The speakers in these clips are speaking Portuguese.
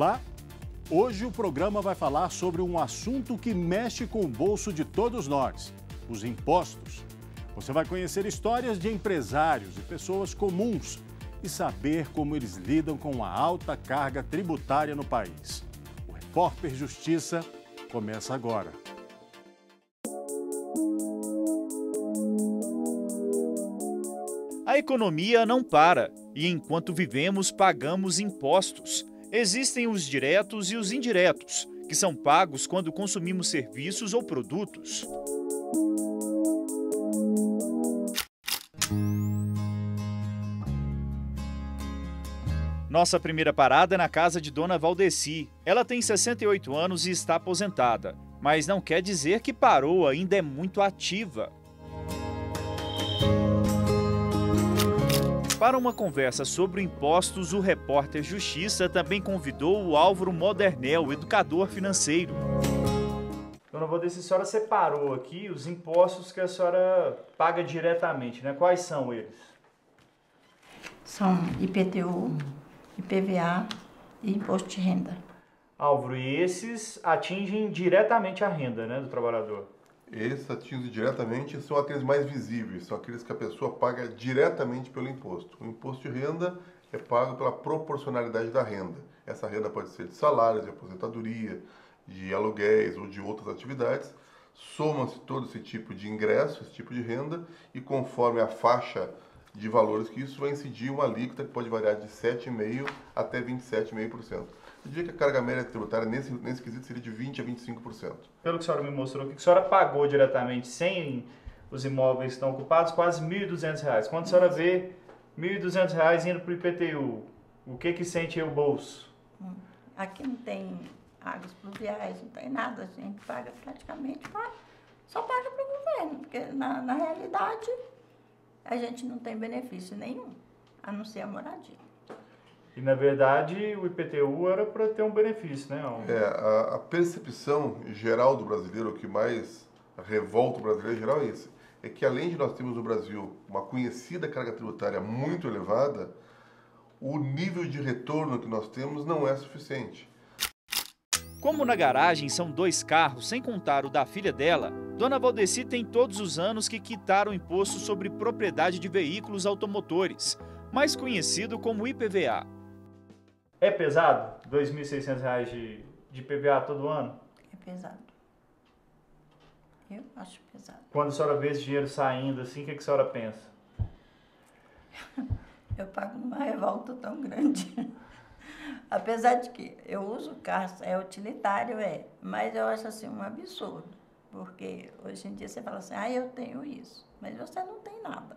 Olá, hoje o programa vai falar sobre um assunto que mexe com o bolso de todos nós: os impostos. Você vai conhecer histórias de empresários e pessoas comuns e saber como eles lidam com a alta carga tributária no país. O Repórter Justiça começa agora. A economia não para e, enquanto vivemos, pagamos impostos. Existem os diretos e os indiretos, que são pagos quando consumimos serviços ou produtos. Nossa primeira parada é na casa de Dona Valdeci. Ela tem 68 anos e está aposentada, mas não quer dizer que parou, ainda é muito ativa. Para uma conversa sobre impostos, o repórter Justiça também convidou o Álvaro Modernel, educador financeiro. Dona Valdeci, a senhora separou aqui os impostos que a senhora paga diretamente, né? Quais são eles? São IPTU, IPVA e imposto de renda. Álvaro, e esses atingem diretamente a renda né, do trabalhador? Esses atingem diretamente são aqueles mais visíveis, são aqueles que a pessoa paga diretamente pelo imposto. O imposto de renda é pago pela proporcionalidade da renda. Essa renda pode ser de salários, de aposentadoria, de aluguéis ou de outras atividades. Soma-se todo esse tipo de ingresso, esse tipo de renda, e conforme a faixa de valores que isso vai incidir uma alíquota que pode variar de 7,5% até 27,5%. Eu diria que a carga média tributária nesse, nesse quesito seria de 20% a 25%. Pelo que a senhora me mostrou aqui, que a senhora pagou diretamente sem os imóveis que estão ocupados, quase R$ 1.200. Quando a senhora vê R$ 1.200 indo para o IPTU, o que que sente o bolso? Hum, Aqui não tem águas pluviais, não tem nada, a gente paga praticamente, só paga para o governo, porque na, na realidade a gente não tem benefício nenhum, a não ser a moradia. E na verdade o IPTU era para ter um benefício, né? Álvaro? É, a, a percepção geral do brasileiro, o que mais revolta o brasileiro em geral é isso. É que além de nós termos no Brasil uma conhecida carga tributária muito elevada, o nível de retorno que nós temos não é suficiente. Como na garagem são dois carros, sem contar o da filha dela, Dona Valdeci tem todos os anos que quitar o imposto sobre propriedade de veículos automotores, mais conhecido como IPVA. É pesado? R$ 2.600 de, de IPVA todo ano? É pesado. Eu acho pesado. Quando a senhora vê esse dinheiro saindo assim, o que, que a senhora pensa? Eu pago numa revolta tão grande. Apesar de que eu uso o carro, é utilitário, é, mas eu acho assim um absurdo. Porque hoje em dia você fala assim, ah, eu tenho isso, mas você não tem nada.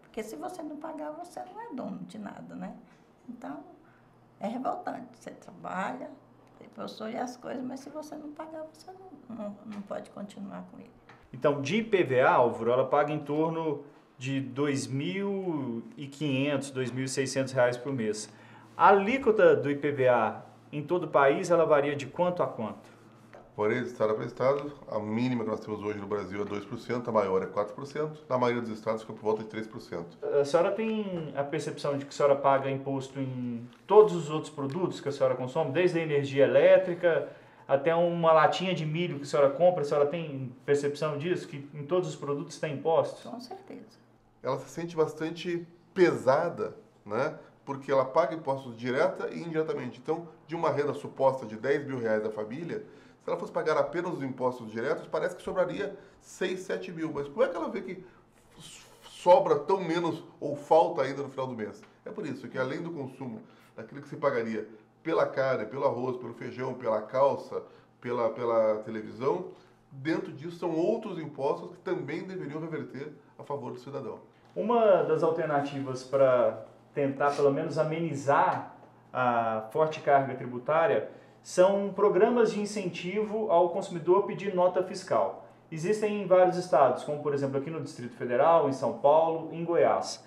Porque se você não pagar, você não é dono de nada, né? Então, é revoltante. Você trabalha, você possui as coisas, mas se você não pagar, você não, não, não pode continuar com ele. Então, de IPVA, Álvaro, ela paga em torno de R$ 2.500, 2.600 reais por mês. A alíquota do IPVA em todo o país, ela varia de quanto a quanto? Porém, de estado para estado, a mínima que nós temos hoje no Brasil é 2%, a maior é 4%, na maioria dos estados fica por volta de 3%. A senhora tem a percepção de que a senhora paga imposto em todos os outros produtos que a senhora consome, desde a energia elétrica até uma latinha de milho que a senhora compra, a senhora tem percepção disso, que em todos os produtos tem impostos? Com certeza. Ela se sente bastante pesada, né? Porque ela paga impostos direta e indiretamente. Então, de uma renda suposta de 10 mil reais da família, se ela fosse pagar apenas os impostos diretos, parece que sobraria 6, 7 mil. Mas como é que ela vê que sobra tão menos ou falta ainda no final do mês? É por isso que além do consumo daquilo que se pagaria pela carne, pelo arroz, pelo feijão, pela calça, pela, pela televisão, dentro disso são outros impostos que também deveriam reverter a favor do cidadão. Uma das alternativas para tentar pelo menos amenizar a forte carga tributária são programas de incentivo ao consumidor pedir nota fiscal. Existem em vários estados, como por exemplo aqui no Distrito Federal, em São Paulo, em Goiás.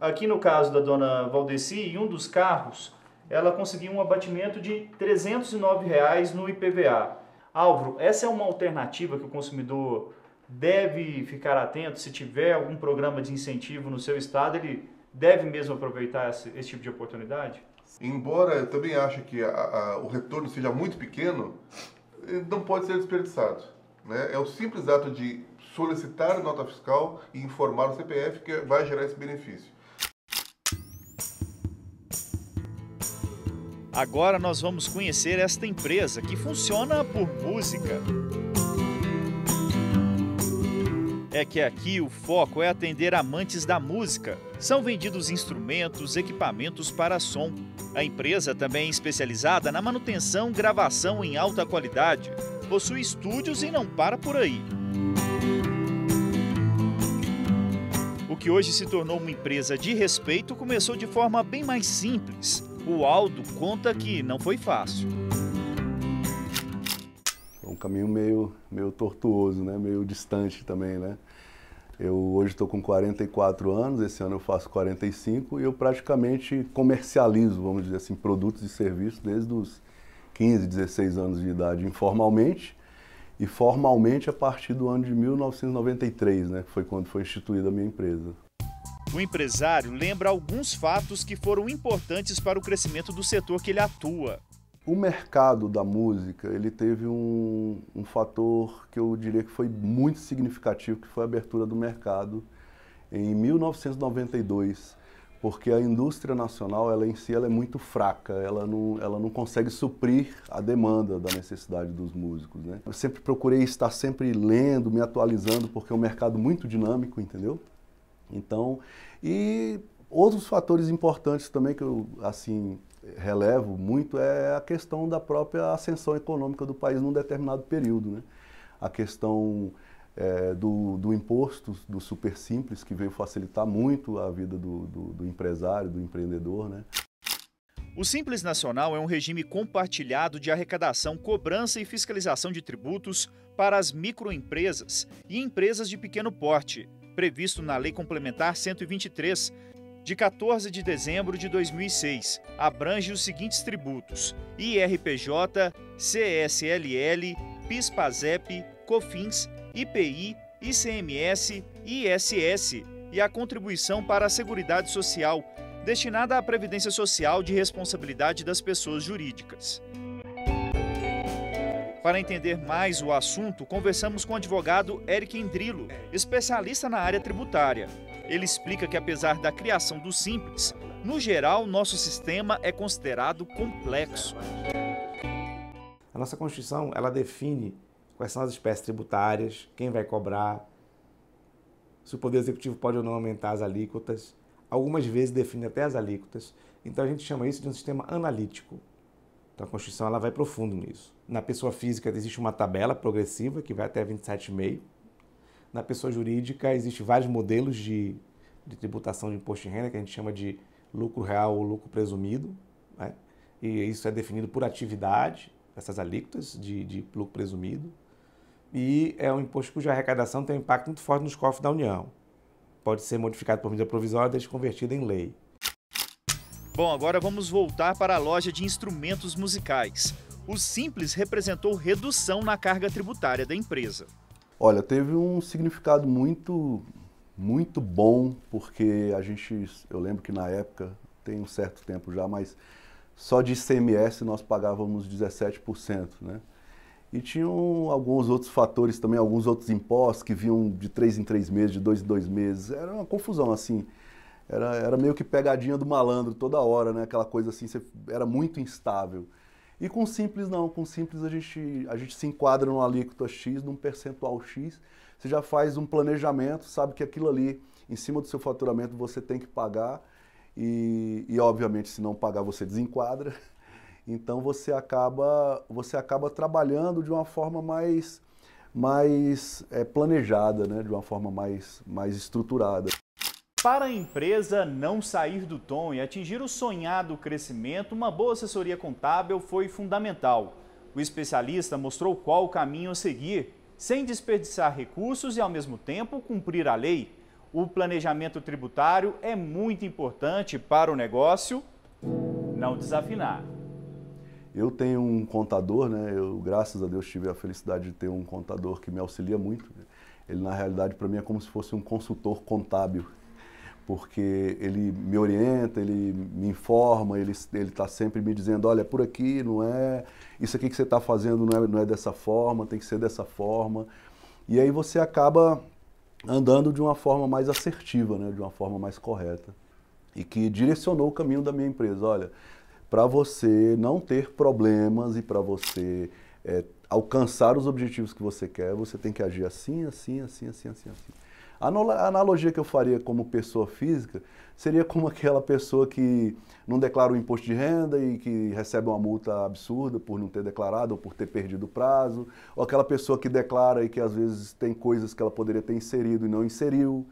Aqui no caso da dona Valdeci, em um dos carros, ela conseguiu um abatimento de 309 reais no IPVA. Álvaro, essa é uma alternativa que o consumidor deve ficar atento se tiver algum programa de incentivo no seu estado, ele deve mesmo aproveitar esse, esse tipo de oportunidade? Embora eu também ache que a, a, o retorno seja muito pequeno, não pode ser desperdiçado. Né? É o simples ato de solicitar nota fiscal e informar o CPF que vai gerar esse benefício. Agora nós vamos conhecer esta empresa que funciona por música. É que aqui o foco é atender amantes da música. São vendidos instrumentos, equipamentos para som. A empresa também é especializada na manutenção e gravação em alta qualidade. Possui estúdios e não para por aí. O que hoje se tornou uma empresa de respeito começou de forma bem mais simples o Aldo conta que não foi fácil. É um caminho meio, meio tortuoso, né? meio distante também, né? Eu hoje estou com 44 anos, esse ano eu faço 45 e eu praticamente comercializo, vamos dizer assim, produtos e serviços desde os 15, 16 anos de idade informalmente e formalmente a partir do ano de 1993, né, que foi quando foi instituída a minha empresa. O empresário lembra alguns fatos que foram importantes para o crescimento do setor que ele atua. O mercado da música, ele teve um, um fator que eu diria que foi muito significativo, que foi a abertura do mercado em 1992, porque a indústria nacional, ela em si, ela é muito fraca, ela não, ela não consegue suprir a demanda da necessidade dos músicos, né? Eu sempre procurei estar sempre lendo, me atualizando, porque é um mercado muito dinâmico, entendeu? Então, e outros fatores importantes também que eu assim relevo muito é a questão da própria ascensão econômica do país num determinado período, né? A questão é, do, do imposto, do super simples, que veio facilitar muito a vida do, do, do empresário, do empreendedor, né? O Simples Nacional é um regime compartilhado de arrecadação, cobrança e fiscalização de tributos para as microempresas e empresas de pequeno porte, previsto na Lei Complementar 123, de 14 de dezembro de 2006, abrange os seguintes tributos: IRPJ, CSLL, PIS/PASEP, COFINS, IPI, ICMS, ISS e a contribuição para a Seguridade Social, destinada à Previdência Social de responsabilidade das pessoas jurídicas. Para entender mais o assunto, conversamos com o advogado Eric Endrilo, especialista na área tributária. Ele explica que, apesar da criação do Simples, no geral, nosso sistema é considerado complexo. A nossa Constituição ela define quais são as espécies tributárias, quem vai cobrar, se o Poder Executivo pode ou não aumentar as alíquotas. Algumas vezes define até as alíquotas. Então a gente chama isso de um sistema analítico. Então a Constituição ela vai profundo nisso. Na pessoa física existe uma tabela progressiva que vai até 27,5. Na pessoa jurídica existem vários modelos de, de, tributação de imposto de renda que a gente chama de lucro real ou lucro presumido. Né? E isso é definido por atividade, essas alíquotas de, de lucro presumido. E é um imposto cuja arrecadação tem um impacto muito forte nos cofres da União. Pode ser modificado por medida provisória desde convertido em lei. Bom, agora vamos voltar para a loja de instrumentos musicais. O Simples representou redução na carga tributária da empresa. Olha, teve um significado muito, muito bom, porque a gente, eu lembro que na época, tem um certo tempo já, mas só de ICMS nós pagávamos 17%, né? E tinham alguns outros fatores também, alguns outros impostos que vinham de três em três meses, de dois em dois meses. Era uma confusão, assim era, era meio que pegadinha do malandro toda hora, né? Aquela coisa assim, você, era muito instável. E com simples não, com simples a gente, a gente se enquadra numa alíquota X, num percentual X, você já faz um planejamento, sabe que aquilo ali, em cima do seu faturamento, você tem que pagar e, e obviamente se não pagar você desenquadra. Então você acaba, você acaba trabalhando de uma forma mais, mais é, planejada, né? de uma forma mais, mais estruturada. Para a empresa não sair do tom e atingir o sonhado crescimento, uma boa assessoria contábil foi fundamental. O especialista mostrou qual o caminho a seguir, sem desperdiçar recursos e, ao mesmo tempo, cumprir a lei. O planejamento tributário é muito importante para o negócio não desafinar. Eu tenho um contador, né? Eu, graças a Deus, tive a felicidade de ter um contador que me auxilia muito. Ele, na realidade, para mim é como se fosse um consultor contábil porque ele me orienta, ele me informa, ele está sempre me dizendo, olha, por aqui não é, isso aqui que você está fazendo não é, não é dessa forma, tem que ser dessa forma. E aí você acaba andando de uma forma mais assertiva, né, de uma forma mais correta. E que direcionou o caminho da minha empresa. Olha, para você não ter problemas e para você é, alcançar os objetivos que você quer, você tem que agir assim, assim, assim, assim, assim, assim. A analogia que eu faria como pessoa física seria como aquela pessoa que não declara o imposto de renda e que recebe uma multa absurda por não ter declarado ou por ter perdido o prazo, ou aquela pessoa que declara e que às vezes tem coisas que ela poderia ter inserido e não inseriu,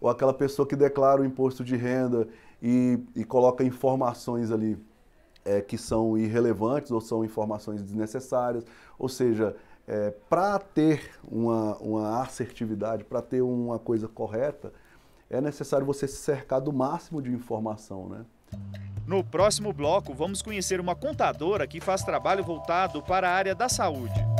ou aquela pessoa que declara o imposto de renda e, e coloca informações ali é, que são irrelevantes ou são informações desnecessárias, ou seja, é, para ter uma, uma assertividade, para ter uma coisa correta, é necessário você se cercar do máximo de informação, né? No próximo bloco, vamos conhecer uma contadora que faz trabalho voltado para a área da saúde.